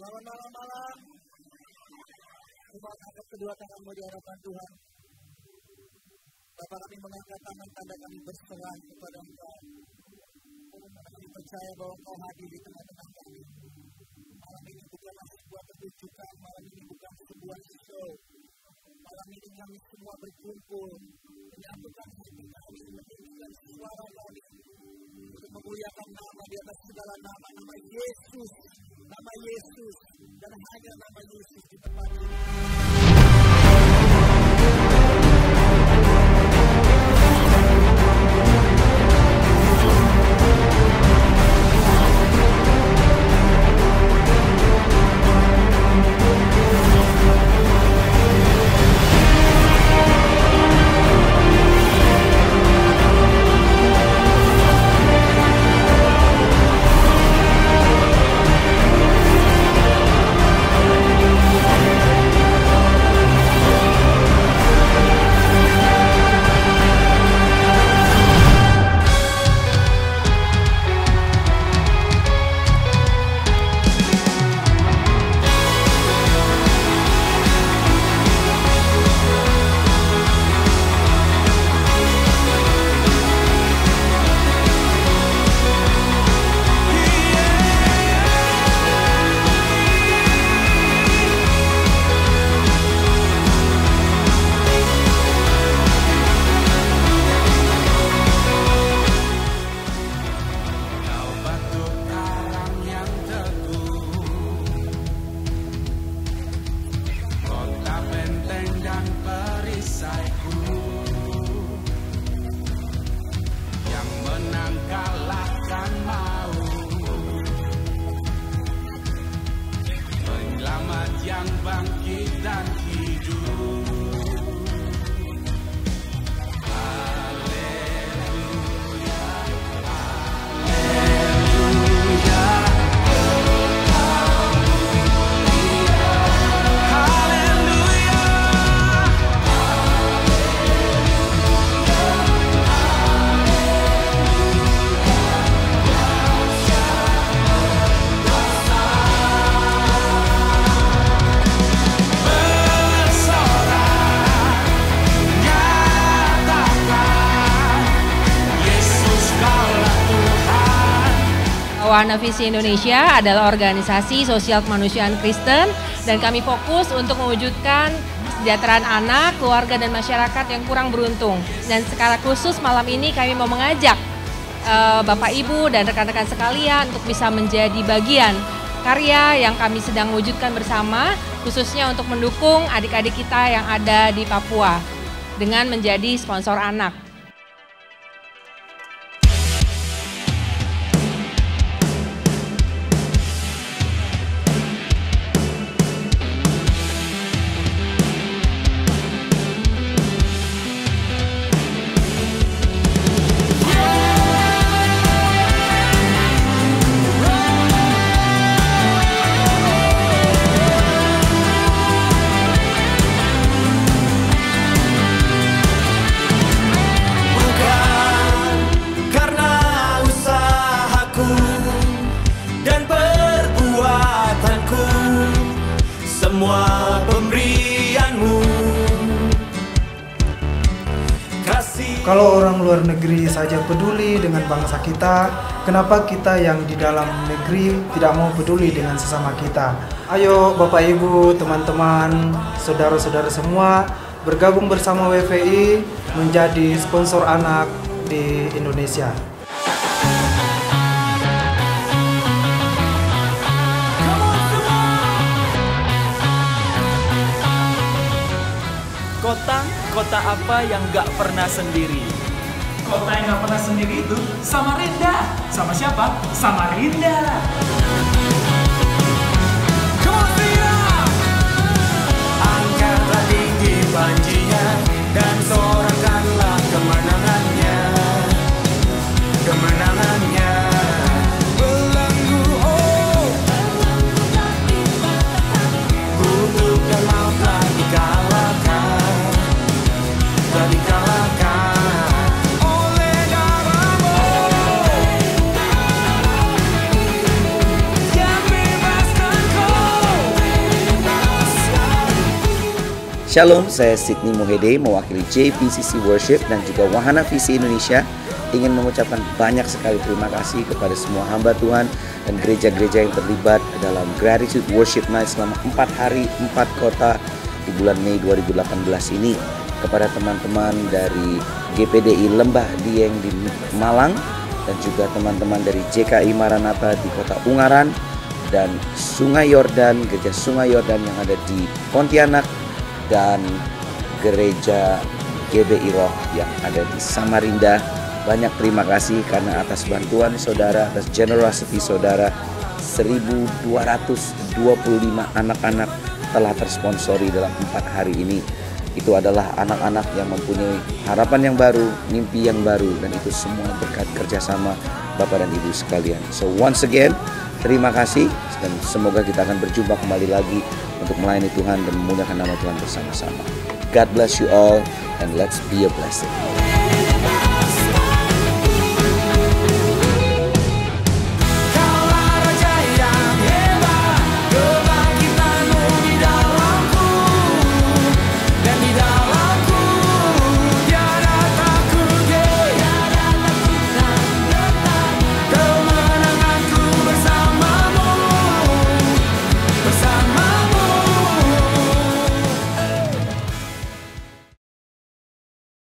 Selamat malam malam. Coba angkat kedua tanganmu di hadapan Tuhan. Bapak kami mengangkat tangan tanda kami berserah kepada Engkau. Kami percaya bahwa Engkau hadir di tengah-tengah kami. Malam ini bukanlah sebuah pertunjukan, malam ini bukan sebuah show. Malam ini kami semua berkumpul menyatukan hati kami, meninggikan suara kami di atas segala nama, nama Yesus, nama Yesus, dan hanya nama Yesus di tempat ini. Warna Visi Indonesia adalah organisasi sosial kemanusiaan Kristen dan kami fokus untuk mewujudkan kesejahteraan anak, keluarga dan masyarakat yang kurang beruntung. Dan secara khusus malam ini kami mau mengajak eh, Bapak Ibu dan rekan-rekan sekalian untuk bisa menjadi bagian karya yang kami sedang wujudkan bersama khususnya untuk mendukung adik-adik kita yang ada di Papua dengan menjadi sponsor anak. Semua pemberianmu Kasih Kalau orang luar negeri saja peduli dengan bangsa kita, kenapa kita yang di dalam negeri tidak mau peduli dengan sesama kita? Ayo Bapak Ibu, teman-teman, saudara-saudara semua bergabung bersama WVI menjadi sponsor anak di Indonesia. Kota, apa yang gak pernah sendiri? Kota yang gak pernah sendiri itu Samarinda. Sama siapa? Samarinda. Angkatlah Shalom, saya Sydney Muhede mewakili JPCC Worship dan juga Wahana Visi Indonesia. Ingin mengucapkan banyak sekali terima kasih kepada semua hamba Tuhan dan gereja-gereja yang terlibat dalam Gratitude Worship Night selama 4 hari, 4 kota di bulan Mei 2018 ini. Kepada teman-teman dari GPDI Lembah Dieng di Malang dan juga teman-teman dari JKI Maranatha di kota Ungaran dan Sungai Yordan, gereja Sungai Yordan yang ada di Pontianak dan gereja GBI Rock yang ada di Samarinda. Banyak terima kasih karena atas bantuan saudara, atas generosity saudara, 1225 anak-anak telah tersponsori dalam empat hari ini. Itu adalah anak-anak yang mempunyai harapan yang baru, mimpi yang baru, dan itu semua berkat kerjasama Bapak dan Ibu sekalian. So once again, terima kasih dan semoga kita akan berjumpa kembali lagi untuk melayani Tuhan dan memuliakan nama Tuhan bersama-sama. God bless you all and let's be a blessing.